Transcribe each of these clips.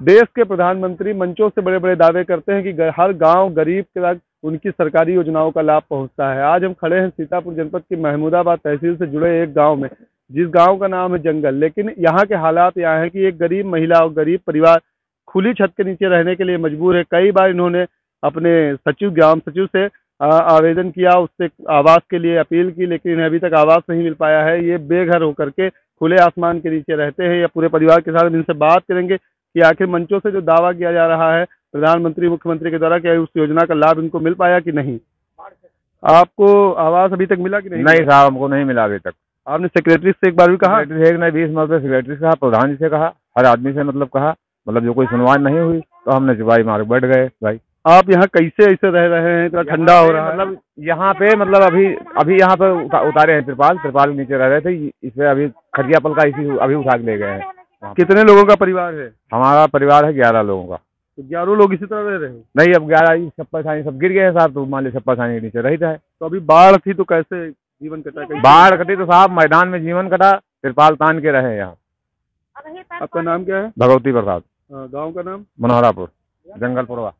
देश के प्रधानमंत्री मंचों से बड़े बड़े दावे करते हैं कि हर गाँव गरीब तक उनकी सरकारी योजनाओं का लाभ पहुँचता है। आज हम खड़े हैं सीतापुर जनपद की महमूदाबाद तहसील से जुड़े एक गाँव में, जिस गाँव का नाम है जंगल। लेकिन यहाँ के हालात यहाँ है कि एक गरीब महिला और गरीब परिवार खुली छत के नीचे रहने के लिए मजबूर है। कई बार इन्होंने अपने सचिव, ग्राम सचिव से आवेदन किया, उससे आवास के लिए अपील की, लेकिन इन्हें अभी तक आवास नहीं मिल पाया है। ये बेघर होकर के खुले आसमान के नीचे रहते हैं या पूरे परिवार के साथ इनसे बात करेंगे। कि आखिर मंचों से जो दावा किया जा रहा है प्रधानमंत्री मुख्यमंत्री के द्वारा क्या उस योजना का लाभ इनको मिल पाया कि नहीं? आपको आवास अभी तक मिला कि नहीं? नहीं साहब हमको नहीं मिला अभी तक। आपने सेक्रेटरी से एक बार भी कहा? एक ने बीस मतलब सेक्रेटरी से कहा प्रधान जी से कहा हर आदमी से मतलब कहा मतलब जो कोई सुनवाई नहीं हुई तो हमने चुपाई मार के बैठ गए भाई। आप यहाँ कैसे ऐसे रह रहे हैं? इतना ठंडा हो रहा है। मतलब यहाँ पे मतलब अभी अभी यहाँ पे उतारे हैं त्रिपाल त्रिपाल नीचे रह रहे थे इस अभी खटिया पल का इसी अभी उठा के ले गए हैं। कितने लोगों का परिवार है? हमारा परिवार है ग्यारह लोगों का। तो ग्यारह लोग इसी तरह रह रहे हैं? नहीं अब ग्यारह ही छप्पा छानी सब गिर गए हैं साहब तो मान लीजिए छप्पा छानी के नीचे रही है तो अभी बाढ़ थी तो कैसे जीवन कटा? बाढ़ कटी तो साहब मैदान में जीवन कटा तिरपाल तान के रहे यहाँ। आपका नाम क्या है? भगवती प्रसाद। गाँव का नाम? मनोहरापुर जंगलपुरवा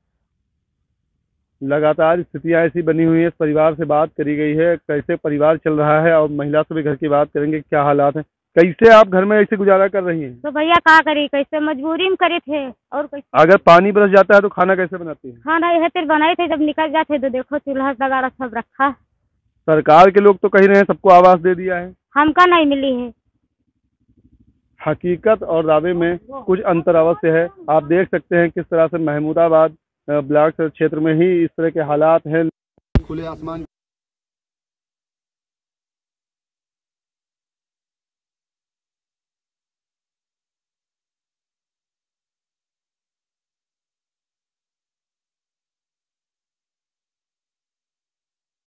लगातार स्थितियाँ ऐसी बनी हुई है इस परिवार से बात करी गई है कैसे परिवार चल रहा है और महिला से भी घर की बात करेंगे क्या हालात हैं? कैसे आप घर में ऐसे गुजारा कर रही हैं? तो भैया कहा करी? कैसे मजबूरी में करे थे और कैसे? अगर पानी बरस जाता है तो खाना कैसे बनाती हैं? खाना यह तेल बनाए थे जब निकल जाते तो देखो चूल्हा वगैरह सब रखा। सरकार के लोग तो कह रहे हैं सबको आवास दे दिया है। हमका नहीं मिली है। हकीकत और दावे में कुछ अंतर अवश्य है। आप देख सकते हैं किस तरह से महमूदाबाद ब्लॉक क्षेत्र में ही इस तरह के हालात हैं। खुले आसमान